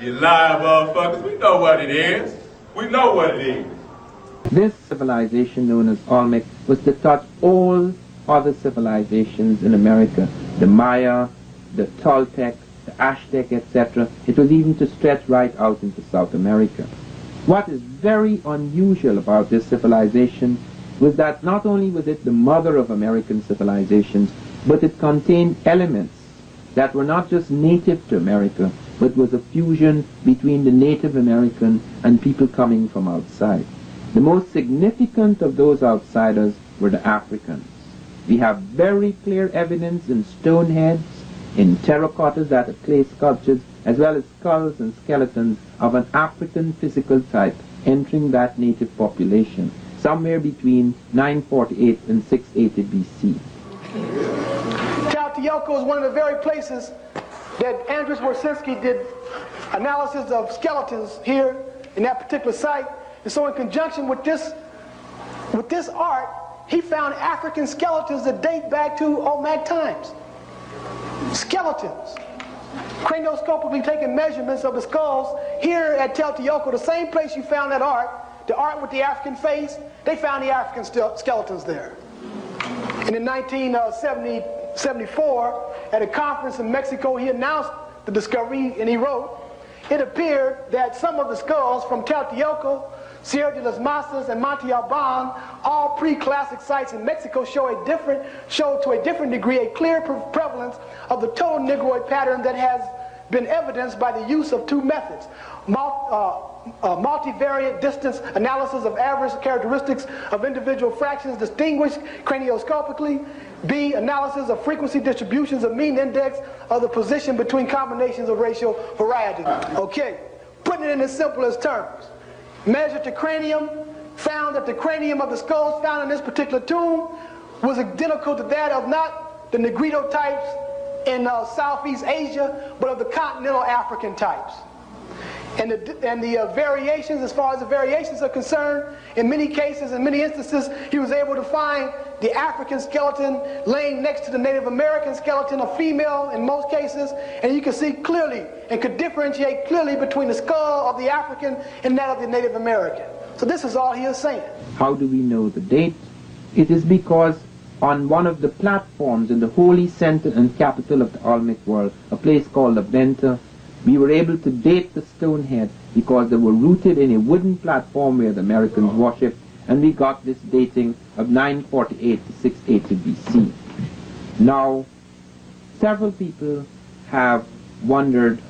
You lie, motherfuckers. We know what it is. We know what it is. This civilization known as Olmec was to touch all other civilizations in America. The Maya, the Toltec, the Aztec, etc. It was even to stretch right out into South America. What is very unusual about this civilization was that not only was it the mother of American civilizations, but it contained elements that were not just native to America, but was a fusion between the Native American and people coming from outside. The most significant of those outsiders were the Africans. We have very clear evidence in stone heads, in terracottas that are clay sculptures, as well as skulls and skeletons of an African physical type entering that native population, somewhere between 948 and 680 BC. Teotihuacan is one of the very places that Andres Wiercinski did analysis of skeletons here in that particular site. And so in conjunction with this, with this art, he found African skeletons that date back to Olmec times. Skeletons. Cranioscopically taking measurements of the skulls here at Teotihuacan, the same place you found that art, the art with the African face, they found the African skeletons there. And in 1974, at a conference in Mexico, he announced the discovery and he wrote, it appeared that some of the skulls from Teotihuacan Cerro de las Mesas and Monte Alban, all pre-classic sites in Mexico, show a different, show to a different degree a clear pre prevalence of the total Negroid pattern that has been evidenced by the use of two methods. Mul uh, uh, multivariate distance analysis of average characteristics of individual fractions distinguished cranioscopically. B, analysis of frequency distributions of mean index of the position between combinations of racial variety. Okay, putting it in the simplest terms measured the cranium, found that the cranium of the skulls found in this particular tomb was identical to that of not the Negrito types in uh, Southeast Asia, but of the continental African types. And the, and the uh, variations, as far as the variations are concerned, in many cases, in many instances, he was able to find the African skeleton laying next to the Native American skeleton, a female in most cases, and you can see clearly and could differentiate clearly between the skull of the African and that of the Native American. So this is all he is saying. How do we know the date? It is because on one of the platforms in the holy center and capital of the Olmec world, a place called La Venta, we were able to date the stone head because they were rooted in a wooden platform where the Americans worshipped, and we got this dating of 948 to 680 BC. Now, several people have wondered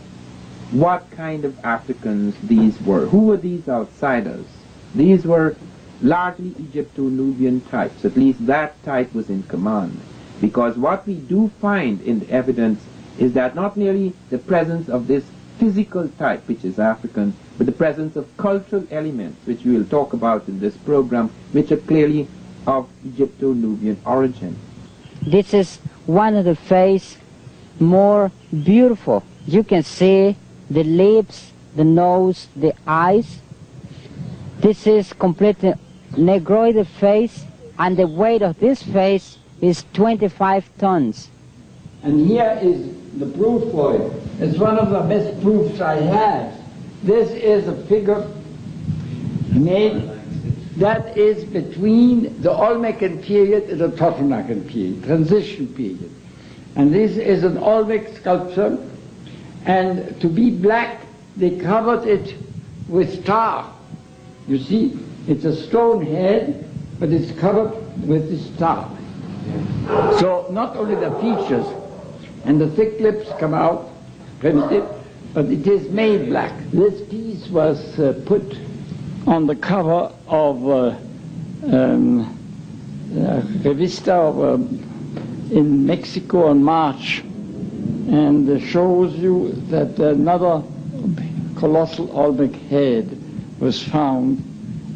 what kind of Africans these were. Who were these outsiders? These were largely Egypto-Nubian types. At least that type was in command. Because what we do find in the evidence is that not merely the presence of this physical type, which is African, but the presence of cultural elements, which we will talk about in this program, which are clearly of Egypto-Nubian origin. This is one of the face more beautiful. You can see the lips, the nose, the eyes. This is completely negroid face, and the weight of this face is 25 tons. And here is the proof for it. It's one of the best proofs I have. This is a figure made that is between the Olmecan period and the Totonacan period, transition period. And this is an Olmec sculpture, and to be black, they covered it with tar. You see, it's a stone head, but it's covered with this tar. So not only the features, and the thick lips come out but it is made black. This piece was uh, put on the cover of uh, um, Revista of, uh, in Mexico in March, and shows you that another colossal Olmec head was found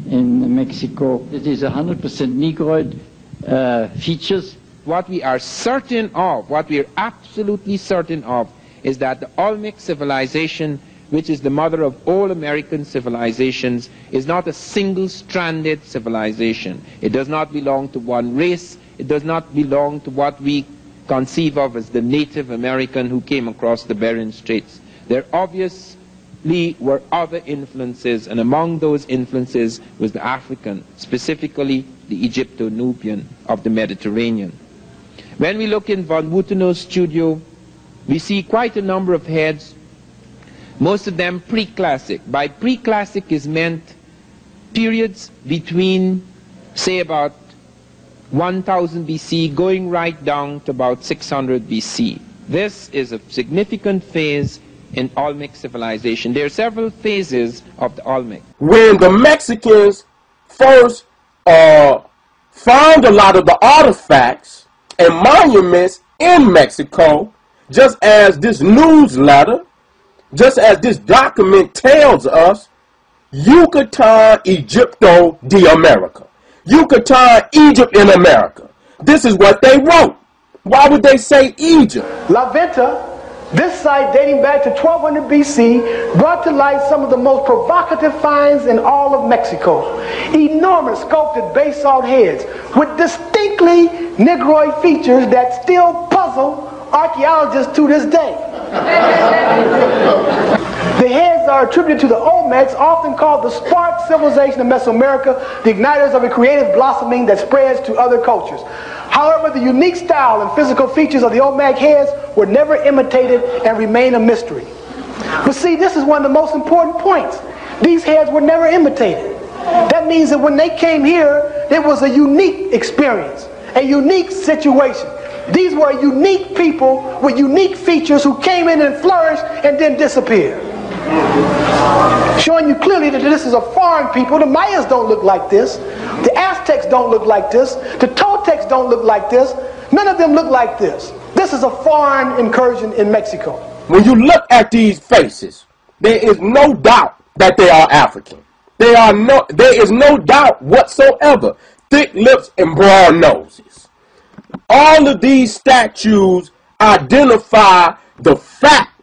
in Mexico. It is 100% Negroid uh, features what we are certain of, what we are absolutely certain of, is that the Olmec civilization, which is the mother of all American civilizations, is not a single-stranded civilization. It does not belong to one race. It does not belong to what we conceive of as the Native American who came across the Bering Straits. There obviously were other influences, and among those influences was the African, specifically the Egypto-Nubian of the Mediterranean. When we look in von Wuthenau's studio, we see quite a number of heads, most of them pre-classic. By pre-classic is meant periods between, say, about 1000 BC going right down to about 600 BC. This is a significant phase in Olmec civilization. There are several phases of the Olmec. When the Mexicans first uh, found a lot of the artifacts and monuments in Mexico, just as this newsletter, just as this document tells us, Yucatan Egypto de America. Yucatan, Egypt in America. This is what they wrote. Why would they say Egypt? La Venta, this site dating back to 1200 BC, brought to light some of the most provocative finds in all of Mexico. Enormous sculpted basalt heads with distinctly Negroid features that still puzzle archaeologists to this day. the heads are attributed to the Olmecs, often called the spark civilization of Mesoamerica, the igniters of a creative blossoming that spreads to other cultures. However, the unique style and physical features of the Olmec heads were never imitated and remain a mystery. But see, this is one of the most important points. These heads were never imitated. That means that when they came here, it was a unique experience, a unique situation. These were unique people with unique features who came in and flourished and then disappeared. Showing you clearly that this is a foreign people. The Mayas don't look like this. The Aztecs don't look like this. The Toltecs don't look like this. None of them look like this. This is a foreign incursion in Mexico. When you look at these faces, there is no doubt that they are African. They are no, there is no doubt whatsoever. Thick lips and broad noses. All of these statues identify the fact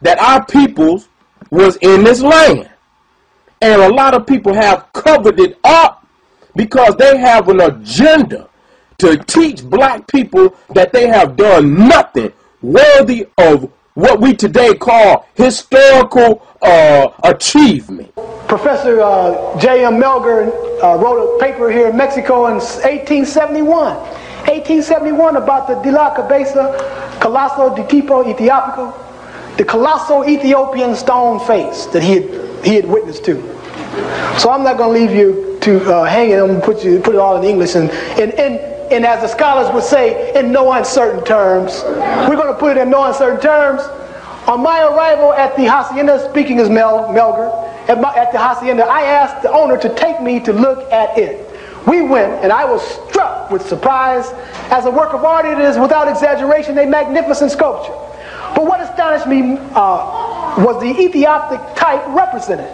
that our peoples was in this land. And a lot of people have covered it up because they have an agenda to teach black people that they have done nothing worthy of what we today call historical uh, achievement. Professor uh, J.M. Melgar uh, wrote a paper here in Mexico in 1871. 1871 about the De la Cabeza Colosso de Tipo Ethiopico, the colossal Ethiopian stone face that he had, he had witnessed to. So I'm not going to leave you to uh, hang it. I'm going to put, you, put it all in English. And, and, and, and as the scholars would say, in no uncertain terms. We're going to put it in no uncertain terms. On my arrival at the hacienda, speaking as Mel, Melgar, at, my, at the hacienda, I asked the owner to take me to look at it. We went, and I was struck with surprise. As a work of art, it is, without exaggeration, a magnificent sculpture. But what astonished me uh, was the Ethiopic type represented.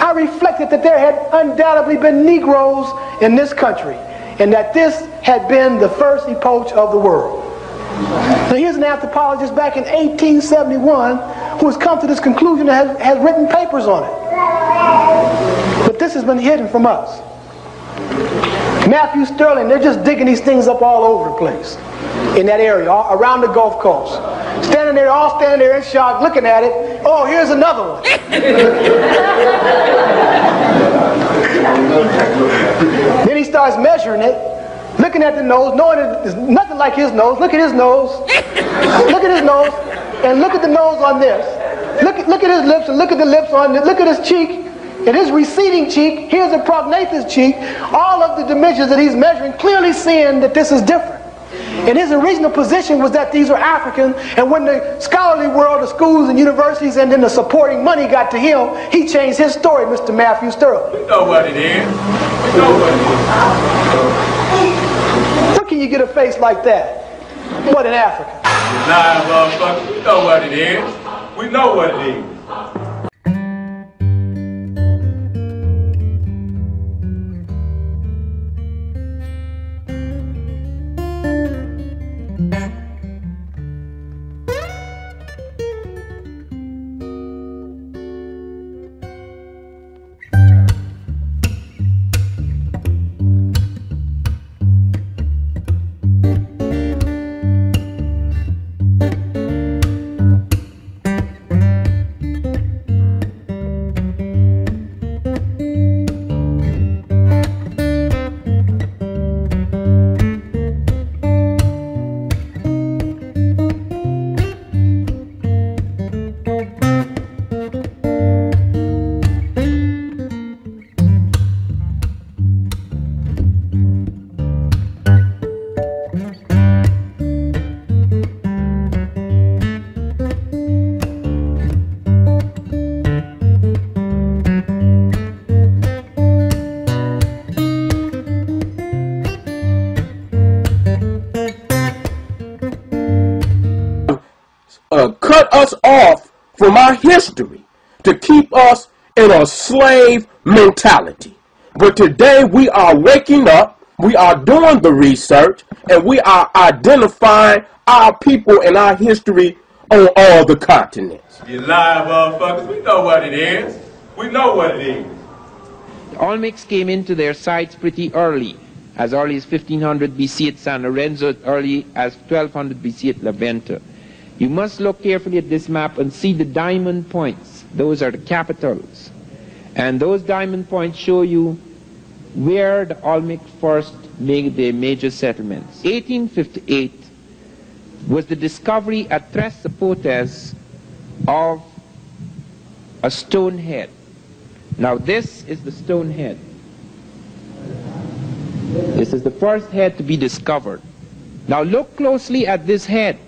I reflected that there had undoubtedly been Negroes in this country, and that this had been the first epoch of the world. Now here's an anthropologist back in 1871 who has come to this conclusion and has, has written papers on it. But this has been hidden from us. Matthew Stirling, they're just digging these things up all over the place in that area, around the Gulf Coast. Standing there, all standing there in shock, looking at it. Oh, here's another one. then he starts measuring it, looking at the nose, knowing it's nothing like his nose. Look at his nose. look at his nose, and look at the nose on this. Look, look at his lips, and look at the lips on this. Look at his cheek. And his receding cheek, here's a prognathous cheek, all of the dimensions that he's measuring, clearly seeing that this is different. And his original position was that these were African, and when the scholarly world, the schools and universities, and then the supporting money got to him, he changed his story, Mr. Matthew Stirling. We know what it is. We know what it is. Where can you get a face like that? What in Africa? Nah, motherfucker, we know what it is. We know what it is. From our history to keep us in a slave mentality. But today we are waking up, we are doing the research, and we are identifying our people and our history on all the continents. You live motherfuckers, we know what it is. We know what it is. The Olmecs came into their sites pretty early, as early as 1500 BC at San Lorenzo, as early as 1200 BC at La Venta. You must look carefully at this map and see the diamond points. Those are the capitals. And those diamond points show you where the Olmec first made their major settlements. 1858 was the discovery at Tres Zapotes of a stone head. Now this is the stone head. This is the first head to be discovered. Now look closely at this head.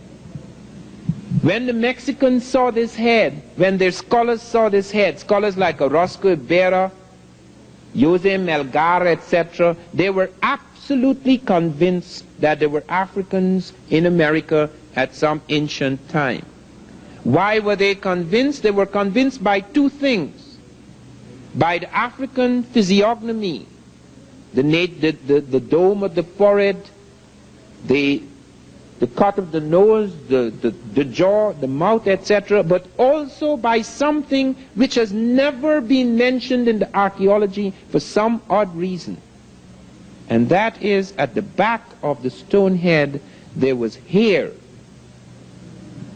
When the Mexicans saw this head, when their scholars saw this head, scholars like Orozco y Berra, Jose Melgar, etc., they were absolutely convinced that there were Africans in America at some ancient time. Why were they convinced? They were convinced by two things. By the African physiognomy, the, the, the, the dome of the forehead, the, the cut of the nose, the, the, the jaw, the mouth, etc., but also by something which has never been mentioned in the archaeology for some odd reason. And that is at the back of the stone head there was hair,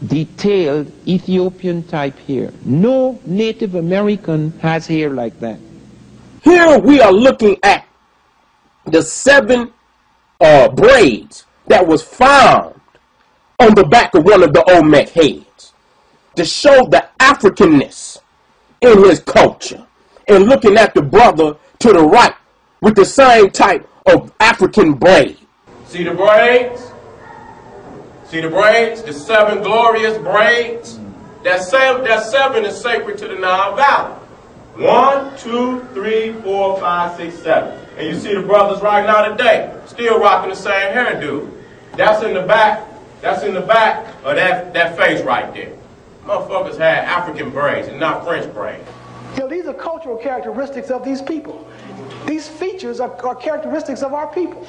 detailed Ethiopian type hair. No Native American has hair like that. Here we are looking at the seven uh, braids that was found on the back of one of the Olmec heads to show the Africanness in his culture. And looking at the brother to the right with the same type of African braid. See the braids? See the braids? The seven glorious braids? That seven, that seven is sacred to the Nile Valley. One, two, three, four, five, six, seven. And you see the brothers right now today, still rocking the same hairdo. That's in the back, that's in the back of that, that face right there. Motherfuckers had African braids and not French braids. Know, these are cultural characteristics of these people. These features are, are characteristics of our people.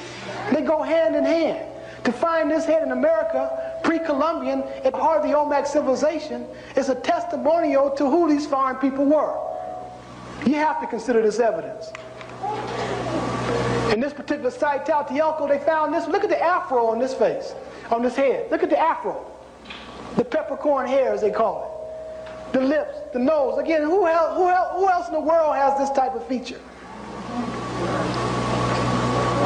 They go hand in hand. To find this head in America, pre-Columbian, at heart of the Olmec civilization, is a testimonial to who these foreign people were. You have to consider this evidence. In this particular site, Tlatilco, they found this. Look at the afro on this face, on this head. Look at the afro. The peppercorn hair, as they call it. The lips, the nose. Again, who else, who, else, who else in the world has this type of feature?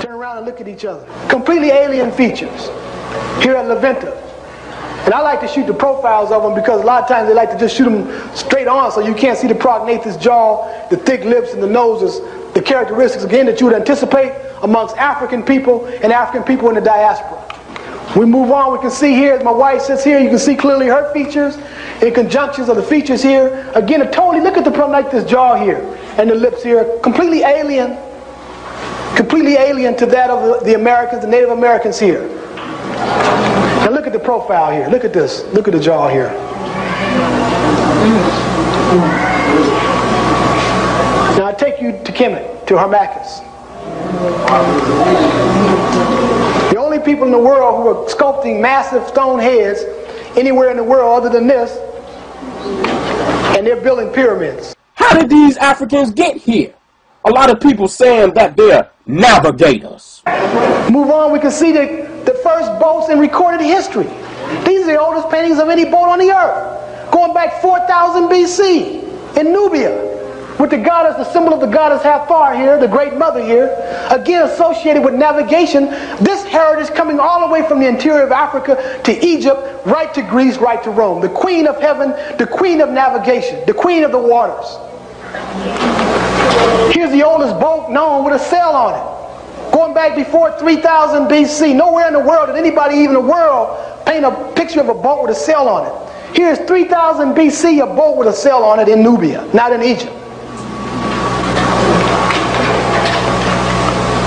Turn around and look at each other. Completely alien features. Here at La Venta. And I like to shoot the profiles of them because a lot of times they like to just shoot them straight on so you can't see the prognathous jaw, the thick lips, and the noses, the characteristics, again, that you would anticipate amongst African people and African people in the diaspora. We move on, we can see here, my wife sits here, you can see clearly her features in conjunctions of the features here. Again, a totally, look at the prognathous jaw here and the lips here, completely alien, completely alien to that of the, the Americans, the Native Americans here. Now look at the profile here. Look at this. Look at the jaw here. Now I take you to Kemet, to Harmachis. The only people in the world who are sculpting massive stone heads anywhere in the world other than this, and they're building pyramids. How did these Africans get here? A lot of people saying that they're navigators. Move on, we can see the, the first boats in recorded history. These are the oldest paintings of any boat on the earth, going back 4000 BC in Nubia with the goddess, the symbol of the goddess Hathor here, the great mother here, again associated with navigation. This heritage coming all the way from the interior of Africa to Egypt, right to Greece, right to Rome. The queen of heaven, the queen of navigation, the queen of the waters. Here's the oldest boat known with a sail on it. Going back before 3000 BC. Nowhere in the world did anybody, even in the world, paint a picture of a boat with a sail on it. Here's 3000 BC, a boat with a sail on it in Nubia, not in Egypt.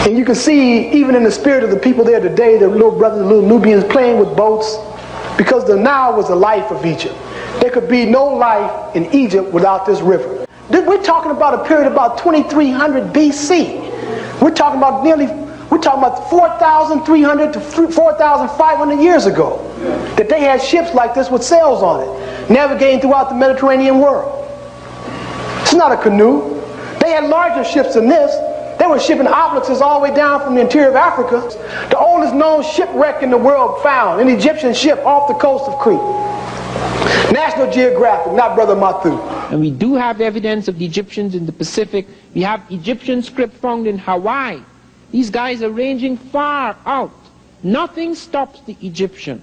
And you can see, even in the spirit of the people there today, the little brothers, the little Nubians playing with boats, because the Nile was the life of Egypt. there could be no life in Egypt without this river. We're talking about a period about 2300 BC. We're talking about nearly, we're talking about 4,300 to 4,500 years ago that they had ships like this with sails on it, navigating throughout the Mediterranean world. It's not a canoe. They had larger ships than this. They were shipping obelisks all the way down from the interior of Africa. The oldest known shipwreck in the world found, an Egyptian ship off the coast of Crete. National Geographic, not Brother Mathu. And we do have evidence of the Egyptians in the Pacific. We have Egyptian script found in Hawaii. These guys are ranging far out. Nothing stops the Egyptian.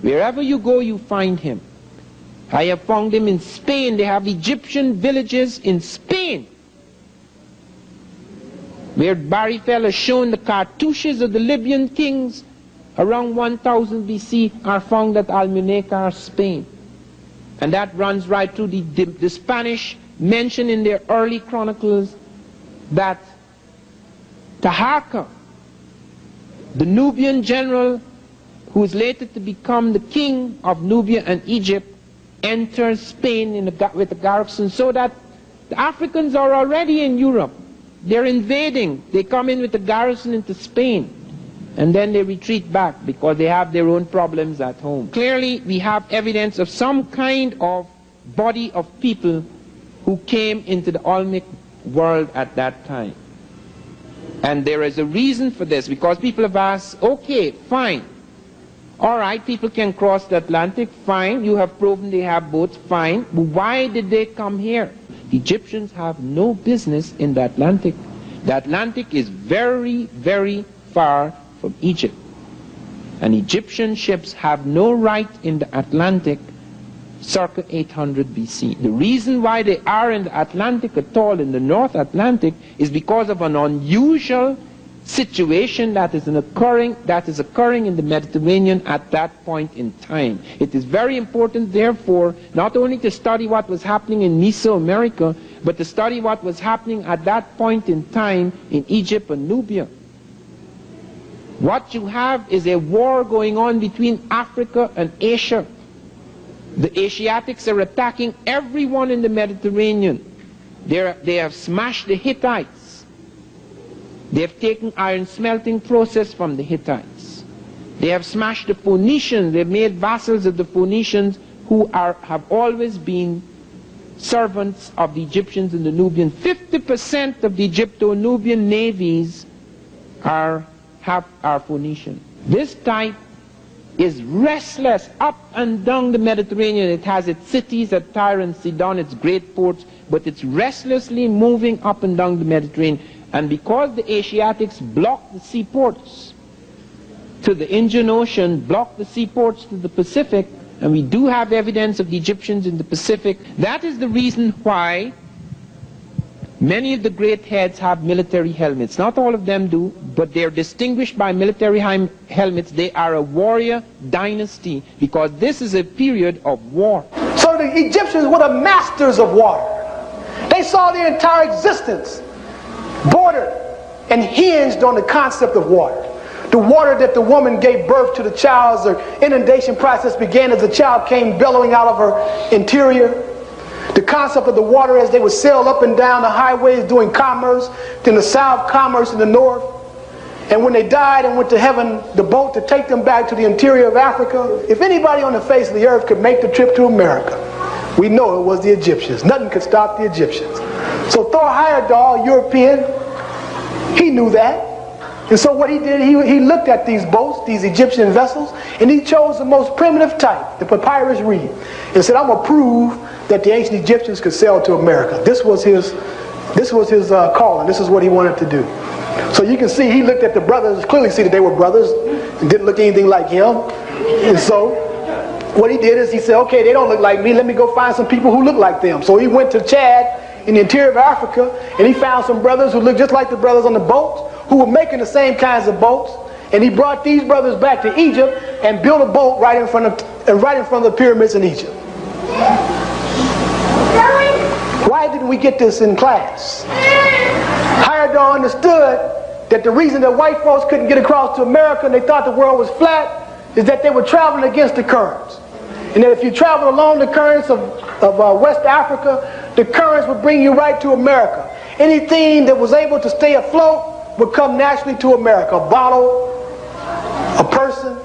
Wherever you go, you find him. I have found him in Spain. They have Egyptian villages in Spain. Where Barry Fell has shown the cartouches of the Libyan kings around 1000 BC are found at Almunecar, Spain. And that runs right through the, the, the Spanish mention in their early chronicles that Taharqa, the Nubian general who is later to become the king of Nubia and Egypt, enters Spain a, with the garrison so that the Africans are already in Europe. They're invading. They come in with a garrison into Spain and then they retreat back because they have their own problems at home. Clearly, we have evidence of some kind of body of people who came into the Olmec world at that time. And there is a reason for this because people have asked, okay, fine. All right, people can cross the Atlantic, fine. You have proven they have boats, fine. But why did they come here? The Egyptians have no business in the Atlantic. The Atlantic is very, very far from Egypt. And Egyptian ships have no right in the Atlantic circa 800 BC. The reason why they are in the Atlantic at all, in the North Atlantic, is because of an unusual situation that is occurring that is occurring in the Mediterranean at that point in time. It is very important, therefore, not only to study what was happening in Mesoamerica, but to study what was happening at that point in time in Egypt and Nubia. What you have is a war going on between Africa and Asia. The Asiatics are attacking everyone in the Mediterranean. They're, they have smashed the Hittites. They have taken iron smelting process from the Hittites. They have smashed the Phoenicians. They've made vassals of the Phoenicians who are, have always been servants of the Egyptians and the Nubians. 50% of the Egypto-Nubian navies are have our Phoenician. This type is restless up and down the Mediterranean. It has its cities at Tyre and Sidon, its great ports, but it's restlessly moving up and down the Mediterranean. And because the Asiatics blocked the seaports to the Indian Ocean, blocked the seaports to the Pacific, and we do have evidence of the Egyptians in the Pacific, that is the reason why Many of the great heads have military helmets. Not all of them do, but they're distinguished by military helmets. They are a warrior dynasty because this is a period of war. So the Egyptians were the masters of water. They saw their entire existence bordered and hinged on the concept of water. The water that the woman gave birth to the child, the inundation process began as the child came bellowing out of her interior. The concept of the water as they would sail up and down the highways doing commerce, then the south, commerce in the north. And when they died and went to heaven, the boat to take them back to the interior of Africa, if anybody on the face of the earth could make the trip to America, we know it was the Egyptians. Nothing could stop the Egyptians. So Thor Heyerdahl, European, he knew that. And so what he did, he, he looked at these boats, these Egyptian vessels, and he chose the most primitive type, the papyrus reed, and said, I'm going to prove that the ancient Egyptians could sail to America. This was his, this was his uh, calling. This is what he wanted to do. So you can see he looked at the brothers, clearly see that they were brothers, and didn't look anything like him. And so what he did is he said, okay, they don't look like me. Let me go find some people who look like them. So he went to Chad in the interior of Africa, and he found some brothers who looked just like the brothers on the boats, who were making the same kinds of boats. And he brought these brothers back to Egypt and built a boat right in front of, right in front of the pyramids in Egypt. Why didn't we get this in class? Heyerdahl understood that the reason that white folks couldn't get across to America and they thought the world was flat is that they were traveling against the currents. And that if you travel along the currents of, of uh, West Africa, the currents would bring you right to America. Anything that was able to stay afloat would come naturally to America. A bottle, a person,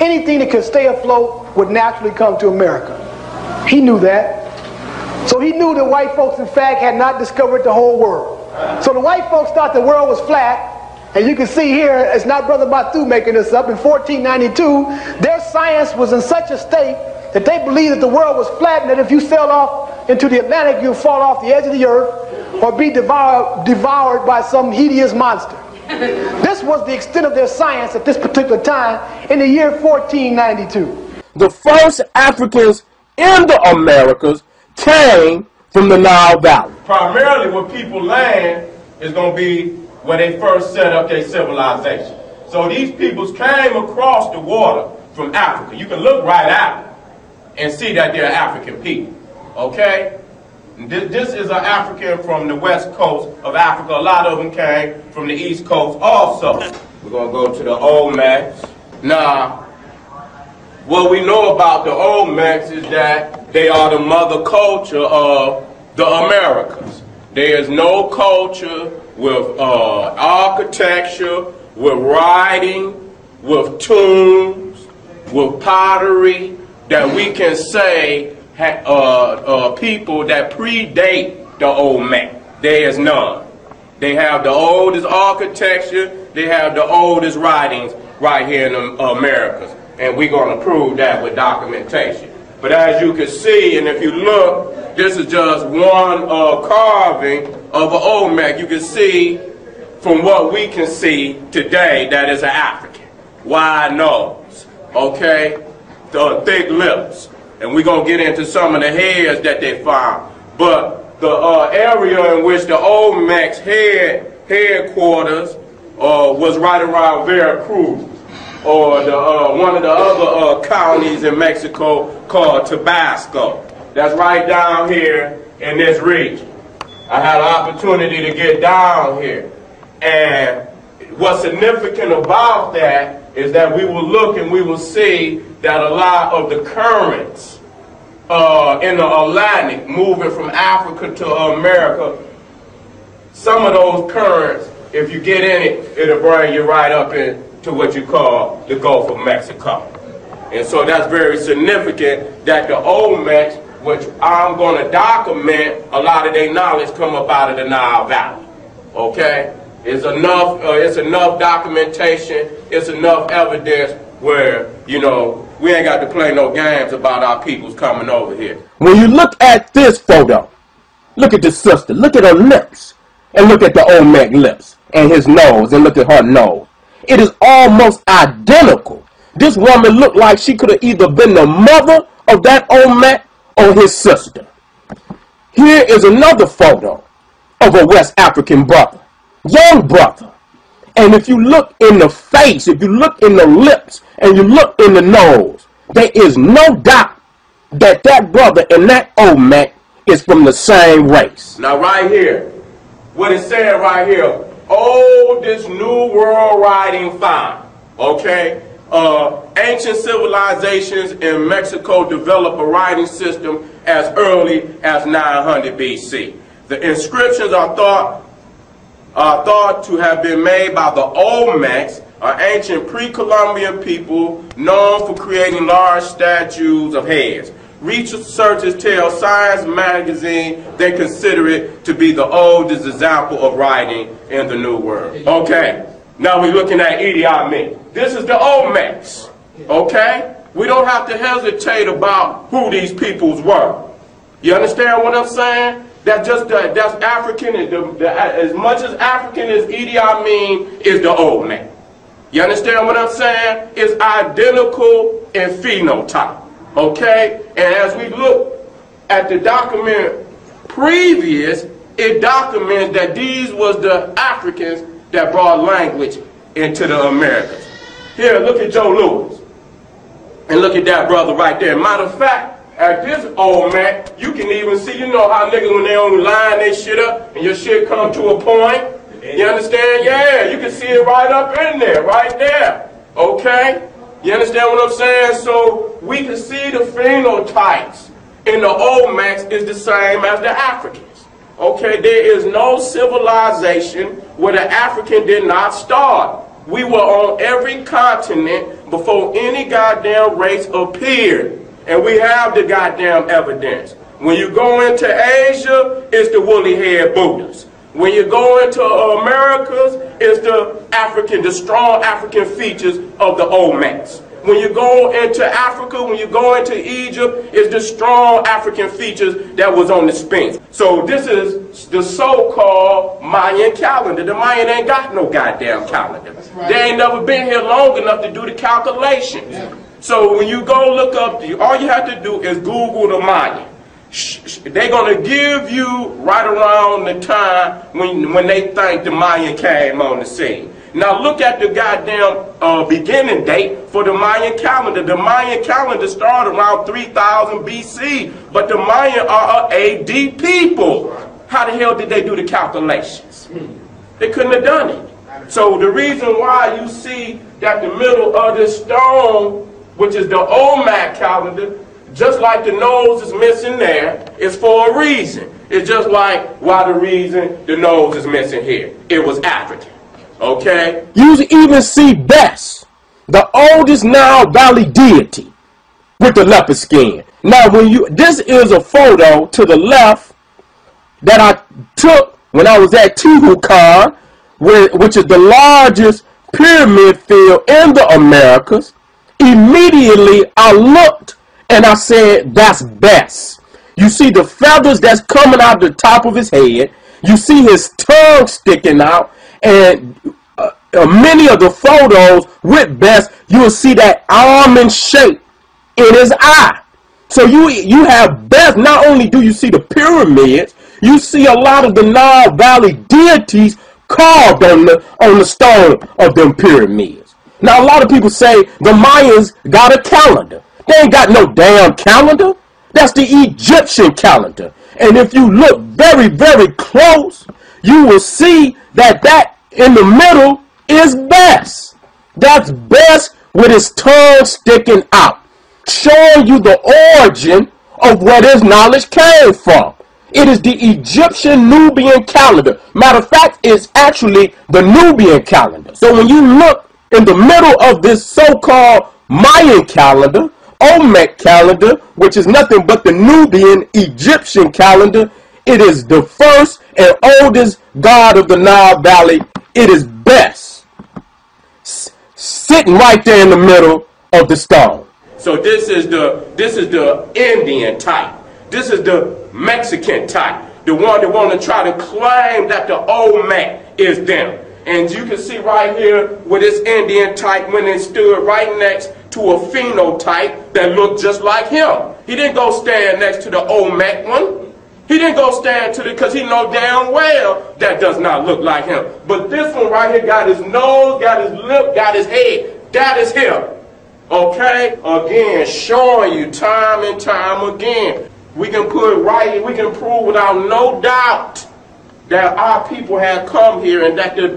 anything that could stay afloat would naturally come to America. He knew that. So he knew that white folks, in fact, had not discovered the whole world. So the white folks thought the world was flat, and you can see here, it's not Brother Batu making this up. In 1492, their science was in such a state that they believed that the world was flat and that if you sail off into the Atlantic, you'll fall off the edge of the earth or be devoured, devoured by some hideous monster. this was the extent of their science at this particular time in the year 1492. The first Africans in the Americas came from the Nile Valley. Primarily where people land is going to be where they first set up their civilization. So these peoples came across the water from Africa. You can look right at them and see that they're African people. Okay? This, this is an African from the west coast of Africa. A lot of them came from the east coast also. We're going to go to the Olmecs. Now, what we know about the Olmecs is that they are the mother culture of the Americas. There is no culture with uh, architecture, with writing, with tombs, with pottery that we can say uh, uh, people that predate the old Olmec. There is none. They have the oldest architecture. They have the oldest writings right here in the Americas. And we're going to prove that with documentation. But as you can see, and if you look, this is just one uh, carving of an Olmec. You can see from what we can see today that is an African. Wide nose, okay? The thick lips. And we're going to get into some of the hairs that they found. But the uh, area in which the Olmecs head headquarters uh, was right around Veracruz or the, uh, one of the other uh, counties in Mexico called Tabasco. That's right down here in this region. I had an opportunity to get down here. And what's significant about that is that we will look and we will see that a lot of the currents uh, in the Atlantic moving from Africa to America, some of those currents, if you get in it, it'll bring you right up into what you call the Gulf of Mexico. And so that's very significant that the Olmecs, which I'm going to document, a lot of their knowledge come up out of the Nile Valley. Okay? It's enough, uh, it's enough documentation, it's enough evidence where, you know, we ain't got to play no games about our peoples coming over here. When you look at this photo, look at the sister, look at her lips, and look at the Olmec lips, and his nose, and look at her nose. It is almost identical. This woman looked like she could have either been the mother of that old man or his sister. Here is another photo of a West African brother, young brother. And if you look in the face, if you look in the lips, and you look in the nose, there is no doubt that that brother and that old man is from the same race. Now, right here, what saying right here, oh, this new world writing found, okay? Uh, ancient civilizations in Mexico developed a writing system as early as 900 BC. The inscriptions are thought, are thought to have been made by the Olmecs, an ancient pre-Columbian people known for creating large statues of heads. Researchers tell Science magazine they consider it to be the oldest example of writing in the New World. Okay, now we're looking at Idi Amin. This is the Olmecs. Okay, we don't have to hesitate about who these peoples were. You understand what I'm saying? That's just the, that's African. The, the, as much as African as Idi Amin is the old man. You understand what I'm saying? It's identical in phenotype. Okay? And as we look at the document previous, it documents that these was the Africans that brought language into the Americas. Here, look at Joe Louis. And look at that brother right there. Matter of fact, at this old man, you can even see, you know how niggas when they on line they shit up and your shit come to a point. You understand? Yeah, you can see it right up in there, right there. Okay? You understand what I'm saying? So we can see the phenotypes in the Olmecs is the same as the Africans. Okay, there is no civilization where the African did not start. We were on every continent before any goddamn race appeared. And we have the goddamn evidence. When you go into Asia, it's the woolly haired Buddhas. When you go into Americas, it's the African, the strong African features of the Olmecs. When you go into Africa, when you go into Egypt, it's the strong African features that was on the Sphinx. So this is the so-called Mayan calendar. The Mayan ain't got no goddamn calendar. Right. They ain't never been here long enough to do the calculations. Yeah. So when you go look up, all you have to do is Google the Mayan they're going to give you right around the time when, when they think the Mayan came on the scene. Now look at the goddamn uh, beginning date for the Mayan calendar. The Mayan calendar started around 3000 BC, but the Mayan are AD people. How the hell did they do the calculations? They couldn't have done it. So the reason why you see that the middle of this stone, which is the Olmec calendar, just like the nose is missing there, it's for a reason. It's just like why the reason the nose is missing here. It was African. Okay? You even see Bes, the oldest Nile Valley deity, with the leopard skin. Now, when you this is a photo to the left that I took when I was at Tehukan, which is the largest pyramid field in the Americas. Immediately, I looked and I said, that's Bes. You see the feathers that's coming out the top of his head. You see his tongue sticking out. And uh, uh, many of the photos with Bes, you'll see that almond shape in his eye. So you you have Bes. Not only do you see the pyramids, you see a lot of the Nile Valley deities carved on the on the stone of them pyramids. Now a lot of people say the Mayans got a calendar. They ain't got no damn calendar. That's the Egyptian calendar. And if you look very, very close, you will see that that in the middle is Bes. That's Bes with his tongue sticking out, showing you the origin of where this knowledge came from. It is the Egyptian Nubian calendar. Matter of fact, it's actually the Nubian calendar. So when you look in the middle of this so-called Mayan calendar, Olmec calendar, which is nothing but the Nubian Egyptian calendar. It is the first and oldest god of the Nile Valley. It is Bes sitting right there in the middle of the stone. So this is the this is the Indian type. This is the Mexican type. The one that want to try to claim that the Olmec is them. And you can see right here with this Indian type when it stood right next to a phenotype that looked just like him. He didn't go stand next to the Olmec one. He didn't go stand to the, because he know damn well that does not look like him. But this one right here got his nose, got his lip, got his head. That is him. Okay? Again, showing you time and time again. We can put right, here, we can prove without no doubt that our people had come here and that the,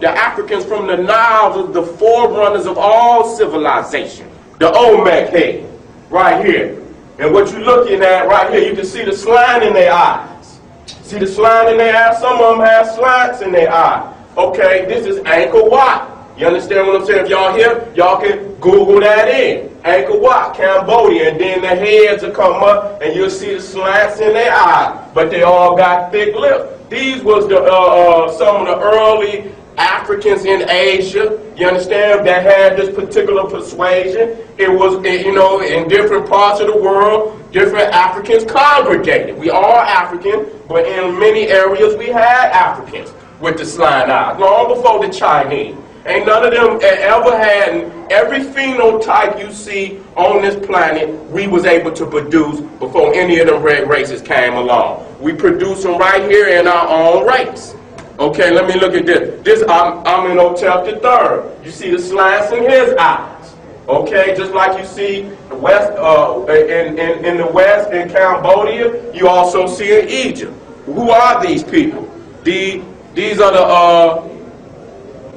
the Africans from the Nile are the forerunners of all civilization. The Olmec head, right here. And what you're looking at right here, you can see the slime in their eyes. See the slime in their eyes? Some of them have slants in their eye. Okay, this is Angkor Wat. You understand what I'm saying? If y'all here, y'all can Google that in. Angkor Wat, Cambodia, and then the heads will come up and you'll see the slants in their eyes. But they all got thick lips. These was the uh, uh, some of the early Africans in Asia, you understand, that had this particular persuasion. It was, eh, you know, in different parts of the world, different Africans congregated. We are African, but in many areas we had Africans with the slant eyes, long before the Chinese. Ain't none of them ever had every phenotype you see on this planet, we was able to produce before any of them red races came along. We produce them right here in our own rights. Okay, let me look at this. This I'm, Amenhotep third. You see the slants in his eyes. Okay, just like you see the west uh, in, in, in the west in Cambodia, you also see in Egypt. Who are these people? The, these are the uh,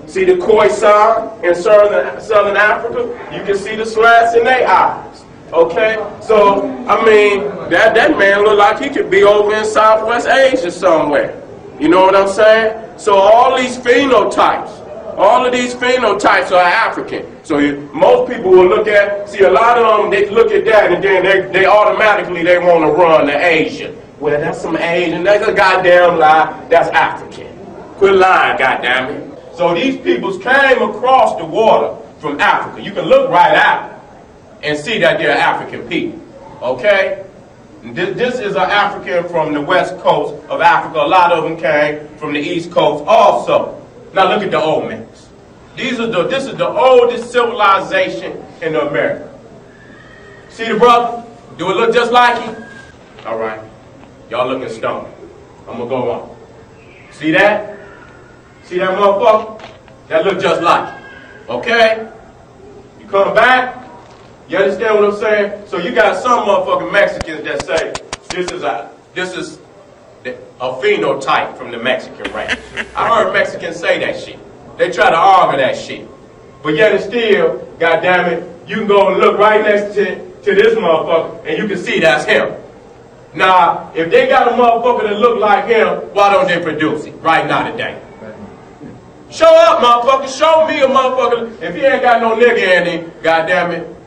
see the Khoisan in southern, southern Africa. You can see the slants in their eyes. Okay? So, I mean, that, that man look like he could be over in Southwest Asia somewhere. You know what I'm saying? So all these phenotypes, all of these phenotypes are African. So you, most people will look at, see a lot of them, they look at that and then they, they automatically, they want to run to Asia. Well, that's some Asian, that's a goddamn lie, that's African. Quit lying, goddamn it. So these peoples came across the water from Africa. You can look right out and see that they're African people. Okay? This, is an African from the west coast of Africa. A lot of them came from the east coast also. Now look at the Olmecs. These are the, this is the oldest civilization in America. See the brother? Do it look just like him? All right. Y'all looking stoned. I'm going to go on. See that? See that motherfucker? That look just like him. Okay? You come back. You understand what I'm saying? So you got some motherfucking Mexicans that say this is a this is a phenotype from the Mexican race. I heard Mexicans say that shit. They try to argue that shit. But yet and still, goddamn it, you can go and look right next to, to this motherfucker and you can see that's him. Now, if they got a motherfucker that look like him, why don't they produce it right now today? Show up, motherfucker. Show me a motherfucker. If he ain't got no nigga in him, goddamn it,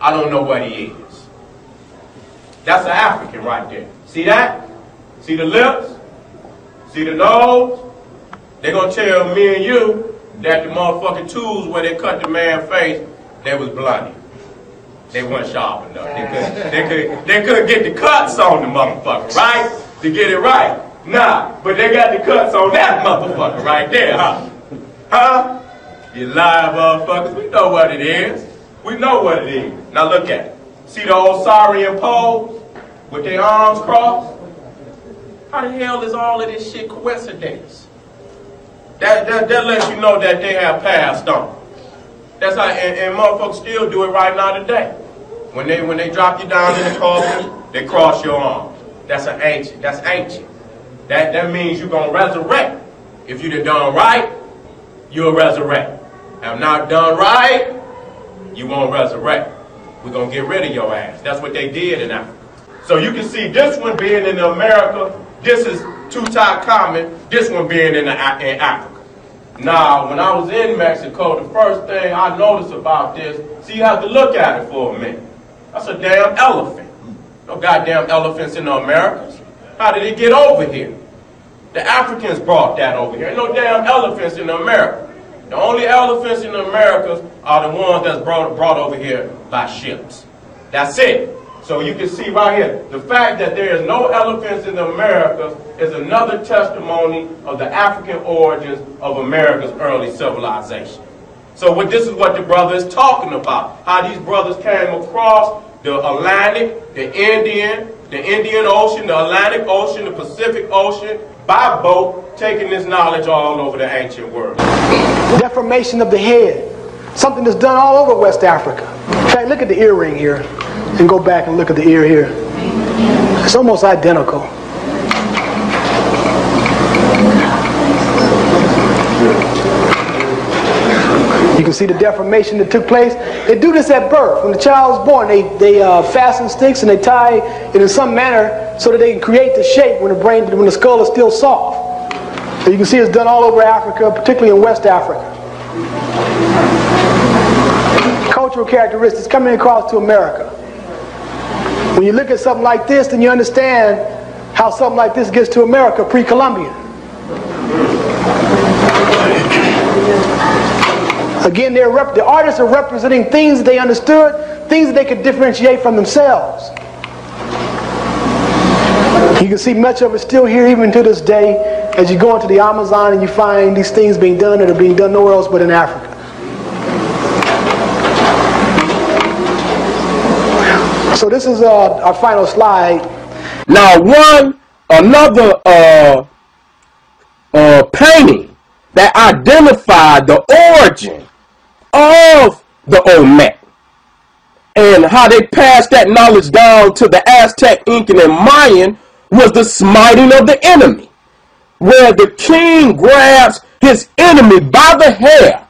I don't know what he is. That's an African right there. See that? See the lips? See the nose? They're going to tell me and you that the motherfucking tools where they cut the man's face, they was bloody. They weren't sharp enough. They couldn't, they, could, they couldn't get the cuts on the motherfucker, right? To get it right. Nah, but they got the cuts on that motherfucker right there, huh? Huh? You lie, motherfuckers. We know what it is. We know what it is. Now look at it. See the Osirian poles with their arms crossed? How the hell is all of this shit coincidence? That, that, that lets you know that they have passed on. That's how, and, and motherfuckers still do it right now today. When they when they drop you down in the coffin, they cross your arms. That's an ancient. That's ancient. That that means you're gonna resurrect. If you done done right, you'll resurrect. Have not done right, you won't resurrect. We're gonna get rid of your ass. That's what they did in Africa. So you can see this one being in America this is Tutankhamun, this one being in, the, in Africa. Now, when I was in Mexico, the first thing I noticed about this, see, you have to look at it for a minute. That's a damn elephant. No goddamn elephants in the Americas. How did it get over here? The Africans brought that over here. Ain't no damn elephants in America. The only elephants in the Americas are the ones that's brought, brought over here by ships. That's it. So you can see right here, the fact that there is no elephants in the Americas is another testimony of the African origins of America's early civilization. So what this is what the brother is talking about. How these brothers came across the Atlantic, the Indian, the Indian Ocean, the Atlantic Ocean, the Pacific Ocean, by boat, taking this knowledge all over the ancient world. Deformation of the head. Something that's done all over West Africa. In fact, look at the earring here and go back and look at the ear here. It's almost identical. You can see the deformation that took place. They do this at birth. When the child is born, they, they uh, fasten sticks and they tie it in some manner so that they can create the shape when the brain, when the skull is still soft. So you can see it's done all over Africa, particularly in West Africa. Cultural characteristics coming across to America. When you look at something like this, then you understand how something like this gets to America pre-Columbian. Again, they're the artists are representing things that they understood, things that they could differentiate from themselves. You can see much of it still here even to this day as you go into the Amazon and you find these things being done that are being done nowhere else but in Africa. So this is uh, our final slide. Now, one another uh, uh, painting that identified the origin of the Olmec and how they passed that knowledge down to the Aztec, Incan, and Mayan was the smiting of the enemy, where the king grabs his enemy by the hair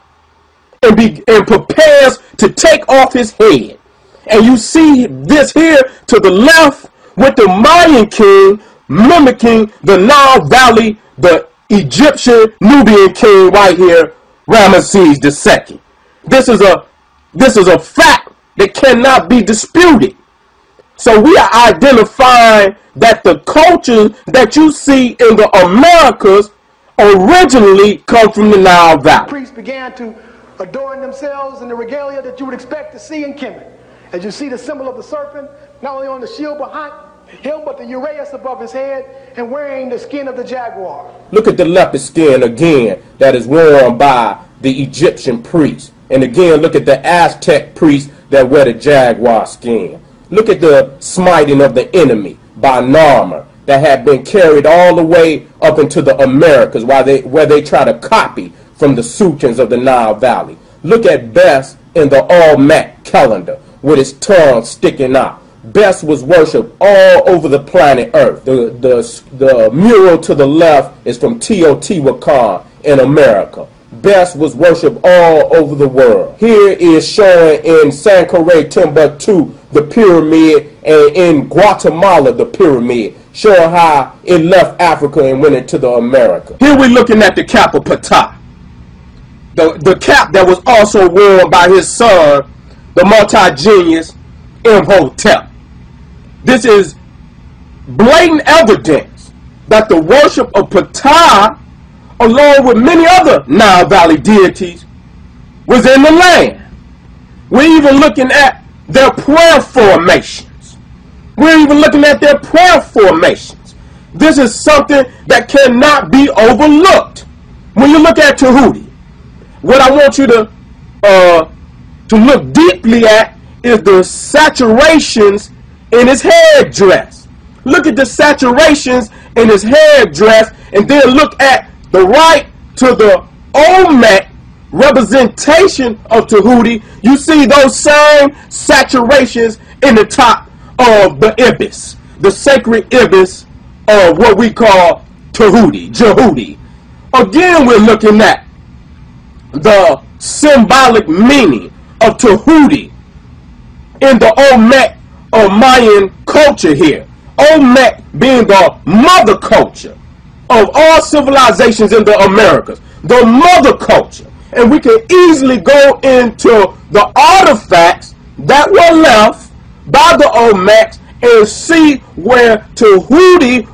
and, be, and prepares to take off his head. And you see this here to the left with the Mayan king mimicking the Nile Valley, the Egyptian Nubian king right here, Ramesses II. This is a this is a fact that cannot be disputed. So we are identifying that the culture that you see in the Americas originally come from the Nile Valley. Priests began to adorn themselves in the regalia that you would expect to see in Kemet. As you see the symbol of the serpent, not only on the shield behind him, but the uraeus above his head, and wearing the skin of the jaguar. Look at the leopard skin again that is worn by the Egyptian priests. And again, look at the Aztec priests that wear the jaguar skin. Look at the smiting of the enemy by Narmer that had been carried all the way up into the Americas while they, where they try to copy from the Sultans of the Nile Valley. Look at Bes in the Olmec calendar with his tongue sticking out. Bes was worshipped all over the planet Earth. The, the, the mural to the left is from Teotihuacan in America. Bes was worshipped all over the world. Here is showing in San Sankore, Timbuktu, the pyramid, and in Guatemala, the pyramid, showing how it left Africa and went into the America. Here we're looking at the cap of Ptah. The, the cap that was also worn by his son, the multi-genius Imhotep. This is blatant evidence that the worship of Ptah, along with many other Nile Valley deities, was in the land. We're even looking at their prayer formations. We're even looking at their prayer formations. This is something that cannot be overlooked. When you look at Tahuti, what I want you to uh, to look deeply at is the saturations in his headdress. Look at the saturations in his headdress and then look at the right to the Olmec representation of Tahuti. You see those same saturations in the top of the ibis, the sacred ibis of what we call Tahuti, Jehuti. Again, we're looking at the symbolic meaning of Tahuti in the Olmec or Mayan culture here. Olmec being the mother culture of all civilizations in the Americas. The mother culture. And we can easily go into the artifacts that were left by the Olmecs and see where Tahuti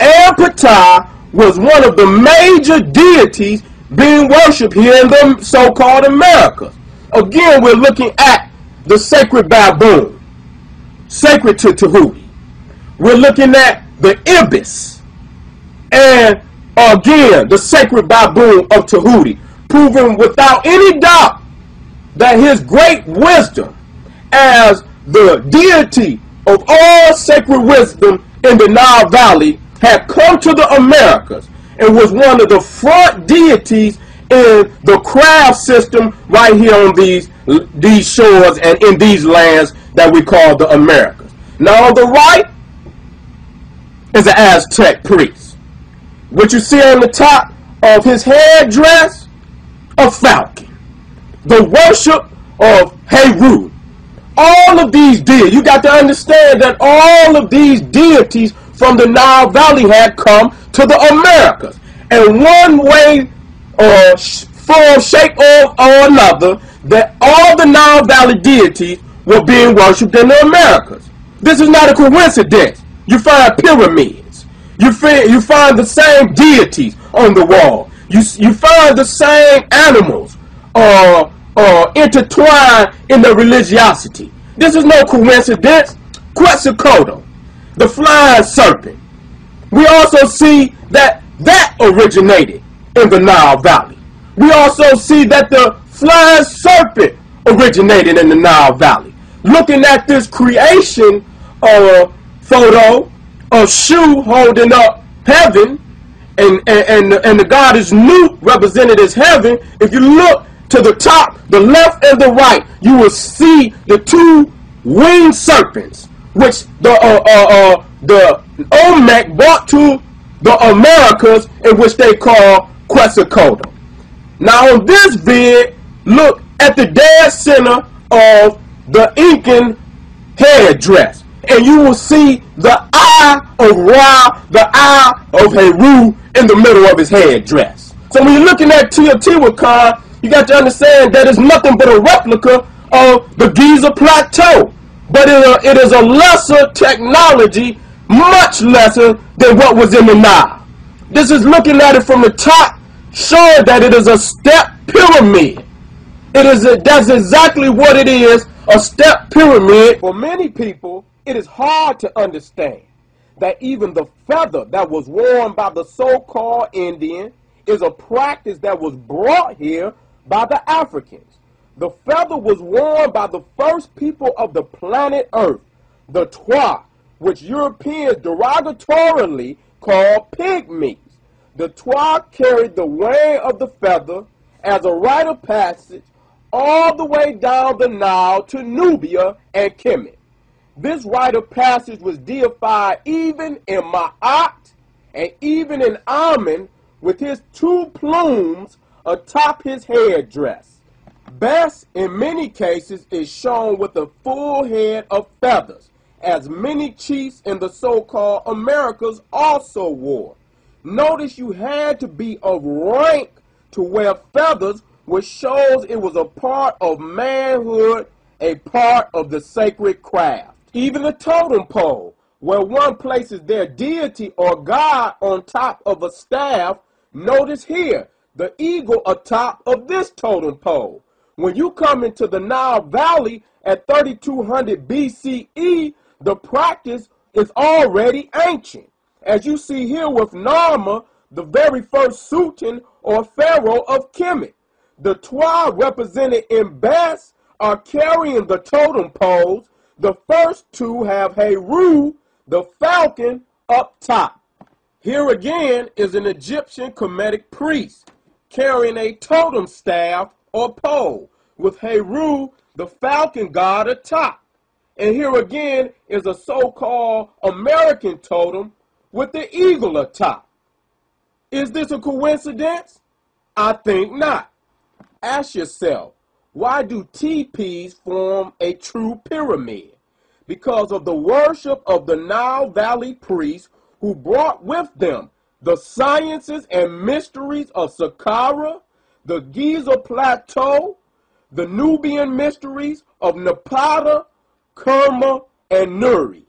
and Ptah was one of the major deities being worshipped here in the so-called Americas. Again, we're looking at the sacred baboon, sacred to Tahuti. We're looking at the ibis, and again, the sacred baboon of Tahuti, proving without any doubt that his great wisdom as the deity of all sacred wisdom in the Nile Valley had come to the Americas and was one of the front deities in the craft system right here on these these shores and in these lands that we call the Americas. Now on the right is an Aztec priest. What you see on the top of his headdress, a falcon. The worship of Heru. All of these deities, you got to understand that all of these deities from the Nile Valley had come to the Americas. And one way or form, shape, or, or another, that all the Nile Valley deities were being worshipped in the Americas. This is not a coincidence. You find pyramids. You find, you find the same deities on the wall. You, you find the same animals uh, uh, intertwined in the religiosity. This is no coincidence. Quetzalcoatl, the flying serpent. We also see that that originated in the Nile Valley. We also see that the flying serpent originated in the Nile Valley. Looking at this creation uh, photo of Shu holding up heaven, and, and, and, and the god is Nut represented as heaven, if you look to the top, the left and the right, you will see the two winged serpents, which the uh, uh, uh, the Olmec brought to the Americas, in which they call Quetzalcoatl. Now on this vid, look at the dead center of the Incan headdress. And you will see the eye of Ra, the eye of Heru in the middle of his headdress. So when you're looking at Teotihuacan, you got to understand that it's nothing but a replica of the Giza Plateau. But uh, it is a lesser technology, much lesser than what was in the Nile. This is looking at it from the top, showing that it is a step pyramid. It is a, that's exactly what it is, a step pyramid. For many people, it is hard to understand that even the feather that was worn by the so-called Indian is a practice that was brought here by the Africans. The feather was worn by the first people of the planet Earth, the Twa, which Europeans derogatorily call pygmies. The Twa carried the way of the feather as a rite of passage all the way down the Nile to Nubia and Kemet. This rite of passage was deified even in Ma'at and even in Amen with his two plumes atop his headdress. Bes, in many cases, is shown with a full head of feathers, as many chiefs in the so-called Americas also wore. Notice you had to be of rank to wear feathers, which shows it was a part of manhood, a part of the sacred craft. Even the totem pole, where one places their deity or god on top of a staff, notice here, the eagle atop of this totem pole. When you come into the Nile Valley at 3200 BCE, the practice is already ancient. As you see here with Narmer, the very first sultan or pharaoh of Kemet. The Twa represented in Bes are carrying the totem poles. The first two have Heru, the falcon, up top. Here again is an Egyptian Kemetic priest carrying a totem staff or pole with Heru, the falcon god, atop. And here again is a so-called American totem with the eagle atop. Is this a coincidence? I think not. Ask yourself, why do teepees form a true pyramid? Because of the worship of the Nile Valley priests who brought with them the sciences and mysteries of Saqqara, the Giza Plateau, the Nubian mysteries of Napata, Kerma, and Nuri.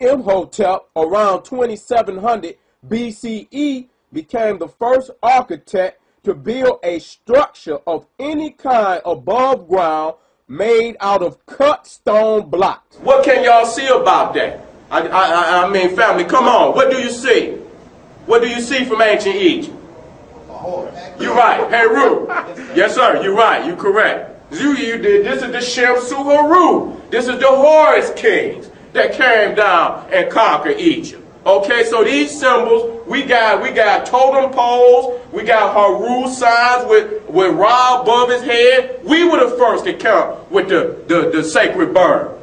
Imhotep, around 2700 BCE, became the first architect to build a structure of any kind above ground made out of cut stone blocks. What can y'all see about that? I, I, I mean, family, come on. What do you see? What do you see from ancient Egypt? You're right. Heru. Yes, sir. You're right. You're correct. You, you did. This is the Shamsu Haru. This is the Horus kings that came down and conquered Egypt. Okay, so these symbols, we got we got totem poles, we got Haru signs with, with Ra above his head. We were the first to count with the, the, the sacred bird.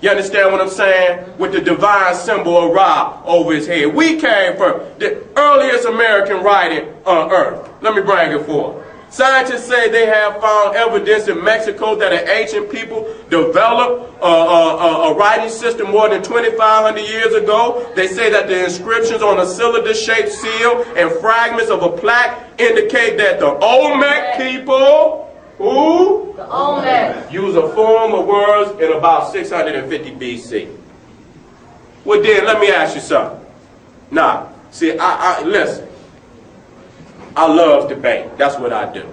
You understand what I'm saying? With the divine symbol of Ra over his head. We came from the earliest American writing on earth. Let me bring it forth. Scientists say they have found evidence in Mexico that an ancient people developed a, a, a writing system more than 2,500 years ago. They say that the inscriptions on a cylinder-shaped seal and fragments of a plaque indicate that the Olmec people, who? The Olmec. Use a form of words in about 650 BC. Well then, let me ask you something. Now, see, I, I listen. I love debate. That's what I do.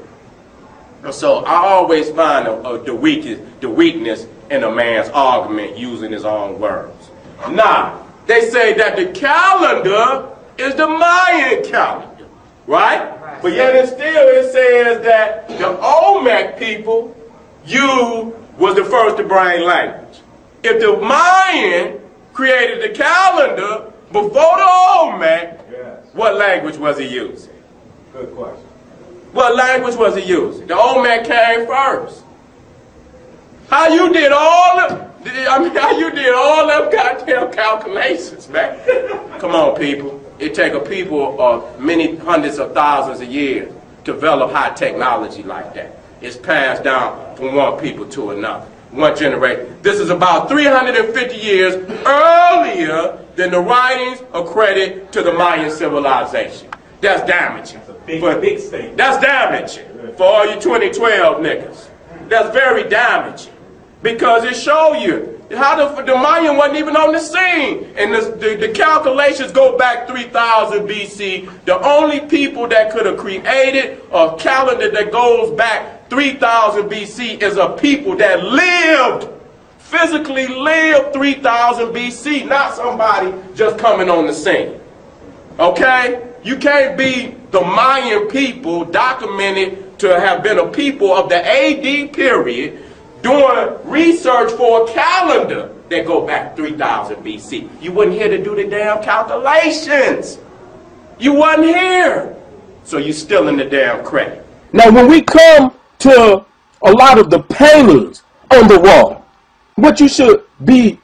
So I always find a, a, the, weakest, the weakness in a man's argument using his own words. Now, they say that the calendar is the Mayan calendar, right? right. But yet it still it says that the Olmec people, you was the first to bring language. If the Mayan created the calendar before the Olmec, yes. what language was he using? Good question. What language was he using? The Olmec came first. How you did all of, I mean, how you did all them goddamn calculations, man. Come on, people. It take a people of many hundreds of thousands of years to develop high technology like that. It's passed down from one people to another, one generation. This is about 350 years earlier than the writings accredited to the Mayan civilization. That's damaging. That's a big, For- big. That's damaging for all you 2012 niggas. That's very damaging because it show you how the, the Mayan wasn't even on the scene. And the, the, the calculations go back 3000 BC. The only people that could have created a calendar that goes back 3000 BC is a people that lived, physically lived 3000 BC, not somebody just coming on the scene. Okay? You can't be the Mayan people documented to have been a people of the AD period doing research for a calendar that go back 3000 BC. You wasn't here to do the damn calculations. You wasn't here. So you're still in the damn credit. Now, when we come to a lot of the paintings on the wall, what you should be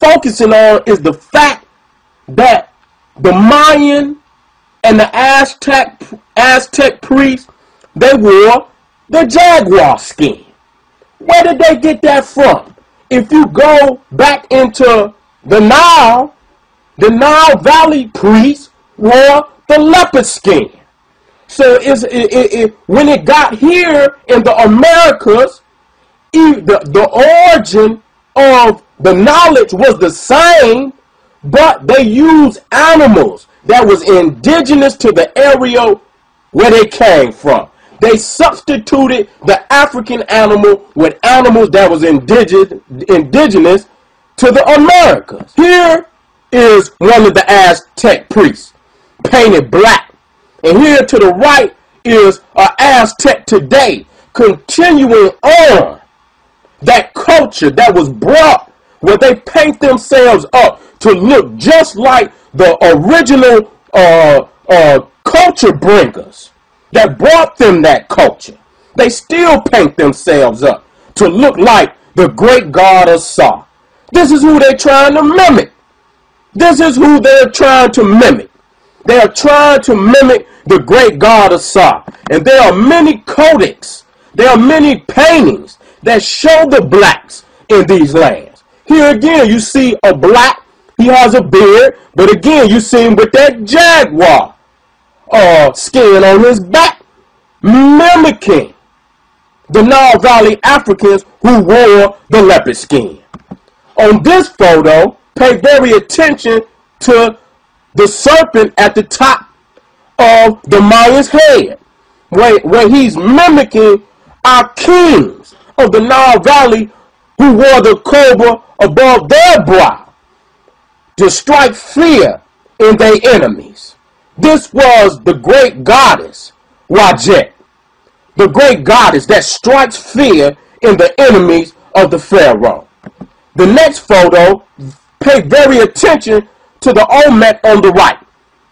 focusing on is the fact that the Mayan and the Aztec Aztec priests they wore the jaguar skin. Where did they get that from? If you go back into the Nile, the Nile Valley priests wore the leopard skin. So it's, it, it, it, when it got here in the Americas, the, the origin of the knowledge was the same, but they used animals that was indigenous to the area where they came from. They substituted the African animal with animals that was indigenous, indigenous to the Americas. Here is one of the Aztec priests, painted black. And here to the right is an Aztec today, continuing on that culture that was brought where they paint themselves up to look just like the original uh, uh, culture bringers that brought them that culture. They still paint themselves up to look like the great god of Sa. This is who they're trying to mimic. This is who they're trying to mimic. They are trying to mimic the great god of Sa. And there are many codex, there are many paintings that show the blacks in these lands. Here again, you see a black, he has a beard, but again, you see him with that jaguar uh, skin on his back, mimicking the Nile Valley Africans who wore the leopard skin. On this photo, pay very attention to the serpent at the top of the Mayan's head, where, where he's mimicking our kings of the Nile Valley who wore the cobra above their brow to strike fear in their enemies. This was the great goddess, Wajet, the great goddess that strikes fear in the enemies of the Pharaoh. The next photo, pay very attention to the Olmec on the right.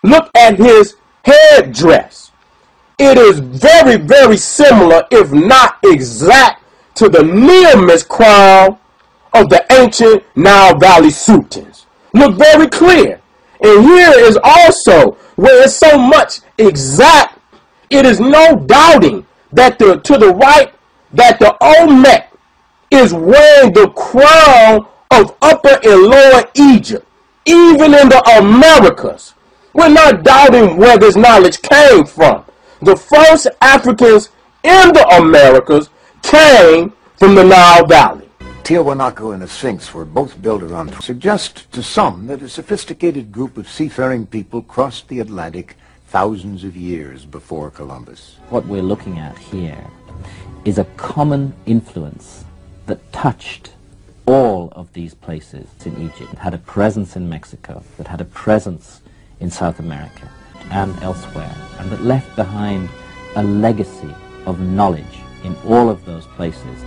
Look at his headdress. It is very, very similar, if not exact, to the Nemes crown of the ancient Nile Valley Sultans. Look very clear. And here is also where it's so much exact, it is no doubting that the to the right that the Olmec is wearing the crown of Upper and Lower Egypt, even in the Americas. We're not doubting where this knowledge came from. The first Africans in the Americas came from the Nile Valley. Tiahuanaco and the Sphinx were both built around suggest to some that a sophisticated group of seafaring people crossed the Atlantic thousands of years before Columbus. What we're looking at here is a common influence that touched all of these places in Egypt, had a presence in Mexico, that had a presence in South America and elsewhere, and that left behind a legacy of knowledge in all of those places.